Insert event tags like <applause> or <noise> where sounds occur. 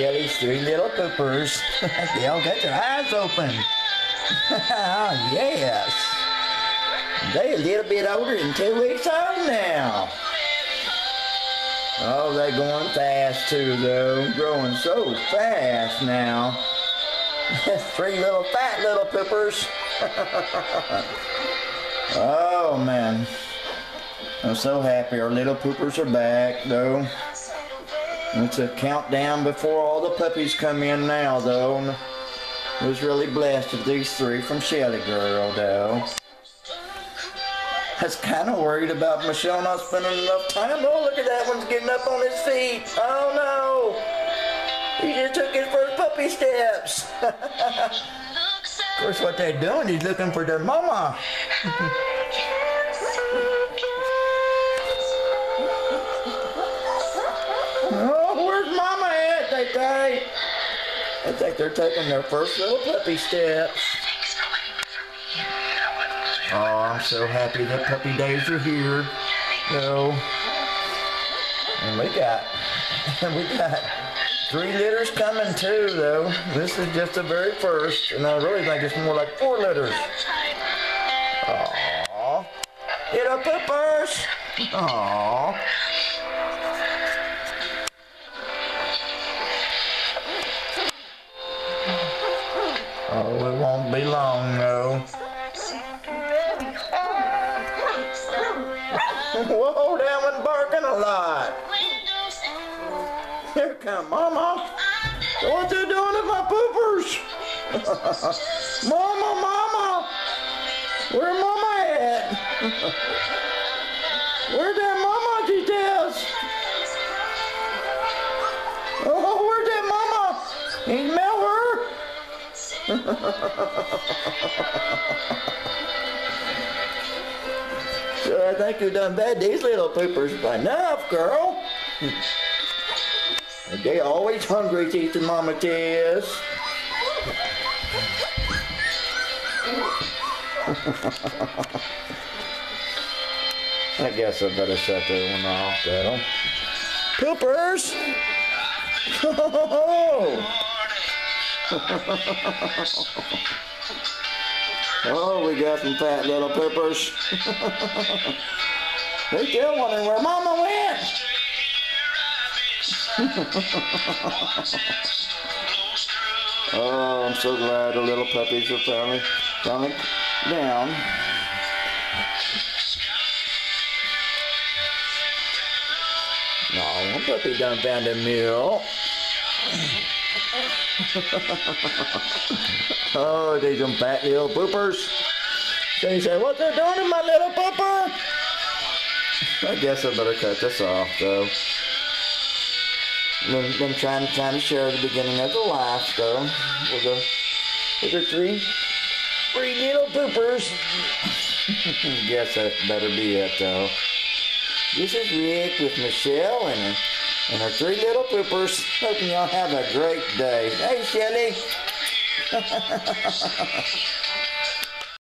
Shelly's three little poopers. <laughs> they all got their eyes open. <laughs> oh, yes. They're a little bit older than two weeks old now. Oh, they're going fast too, though. Growing so fast now. <laughs> Three little fat little poopers. oh, man. I'm so happy our little poopers are back, though. It's a countdown before all the puppies come in now, though. I was really blessed with these three from Shelly Girl, though. I was kind of worried about Michelle not spending enough time. Oh, look at that one's getting up on his feet. Oh, no. He just took his first puppy steps. <laughs> of course, what they're doing, he's looking for their mama. <laughs> mama at, they say? I think they're taking their first little puppy steps. Oh, I'm so happy that puppy days are here. No. And we got, and <laughs> we got three litters coming too, though. This is just the very first, and I really think it's more like four litters. Aww. Little poopers. Aww. It won't be long, though. <laughs> Whoa, that one's barking a lot. Here come Mama. What you doing to my poopers? <laughs> mama, Mama. Where Mama at? <laughs> Where's that Mama, she tells? Oh, where's that Mama? Smell her? So I think you've done bad these little poopers by enough, girl. <laughs> they always hungry, teeth and Mama Tess. <laughs> I guess I better shut that one off, though. Poopers! <laughs> Oh, oh, oh. <laughs> Oh, we got some fat little poopers. <laughs> they still wondering where Mama went. <laughs> oh, I'm so glad the little puppies are finally, finally down. No, one puppy done found a meal. Oh, these some fat little poopers. They say, what they're doing my little pooper? I guess I better cut this off, though. Been, been trying, trying to share the beginning of the life, though, with the, with the three, three little poopers. <laughs> guess that better be it, though. This is Rick with Michelle and and our three little poopers. Hoping y'all have a great day. Hey, Shelly. <laughs>